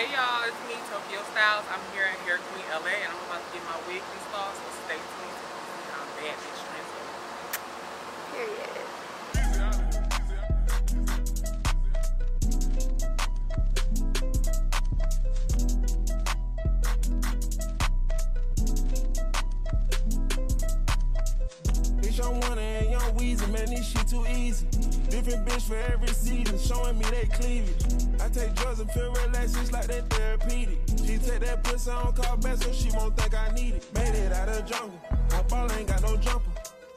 Hey y'all, it's me, Tokyo Stylez. I'm here at Hair Queen LA and I'm about to get my wig installed, so stay tuned to see how bad this trends Period. I'm one and young Weezy, man, this shit too easy. Different bitch for every season, showing me they cleavage. I take drugs and feel relaxed, just like that therapeutic. She take that pussy on call back so she won't think I need it. Made it out of jungle, my ball ain't got no jumper.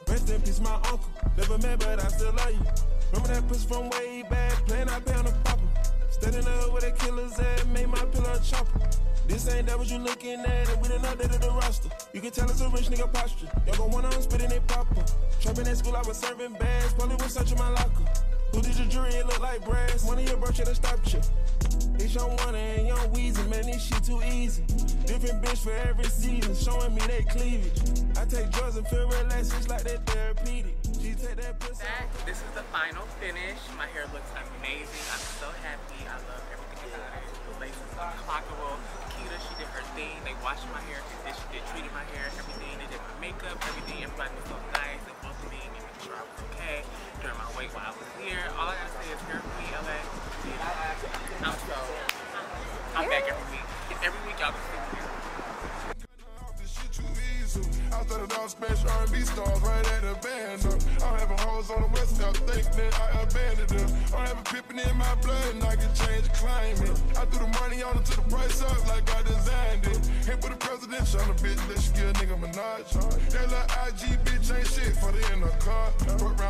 Rest in peace, my uncle. Never met, but I still love you. Remember that pussy from way back, playing I pay on the popper. Standing in the with a killer's ass, made my pillow chopper. Ain't that what you looking at, and we done updated the roster. You can tell it's a rich nigga posture. Y'all gon' wanna spitting it popper. Trapping at school, I was serving bags, probably was searching my locker. Who did your jury? It look like brass. One of your bro should have stopped you. It's young one and young Weezy, man, this shit too easy. Different bitch for every season, showing me they cleavage. I take drugs and feel relaxed, just like that therapeutic. She take that pussy. This is the final finish. My hair looks They washed my hair. They, she treated my hair, everything. They did my makeup, everything. Everybody was so nice. They welcomed me and made sure I was okay during my wait while I was here. All I gotta say is Hair me, LA. I'm so, I'm back every week. Every week y'all can see me here. I started off special R&B stars right at the band. Up. I'm having hoes on the west coast, think that I abandoned them. I'm having pippin' in my blood and I can change climate. I threw the money on it to the price up like I designed it. Hit with the presidential on the bitch, let she give a nigga Minaj. That little IG bitch ain't shit for the in the car.